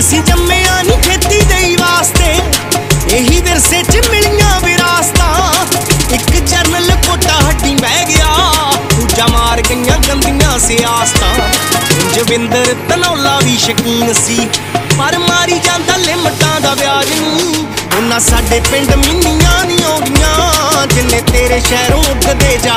ਅਸੀਂ ਜੰਮਿਆ ਨਹੀਂ ਖੇਤੀ ਦੇ ਵਾਸਤੇ। ਇਹੀ ਵਿਰਸੇ ਚ ਮਿਲੀਆਂ ਵਿਰਾਸਤਾਂ। ਇੱਕ ਜਰਨਲ ਕੋਟਾ ਹੱਡੀ ਬਹਿ ਗਿਆ। ਦੂਜਾ ਮਾਰ ਗਈਆਂ ਗੰਦੀਆਂ ਸਿਆਸਤਾਂ। ਜਵਿੰਦਰ ਤਨੌਲਾ ਵੀ ਸ਼ਕੀਨ ਸੀ। ਪਰ ਮਾਰੀ ਜਾਂਦਾ ਲਿਮਟਾਂ ਦਾ ਵਿਆਜ ਨਹੀਂ ਉਹਨਾਂ ਸਾਡੇ ਪਿੰਡ ਮਿੰਨੀਆਂ ਨਹੀਂ ਆਉਂਦੀਆਂ। ਜਿੰਨੇ ਤੇਰੇ ਸ਼ਹਿਰੋਂ ਉੱਗਦੇ ਜਾ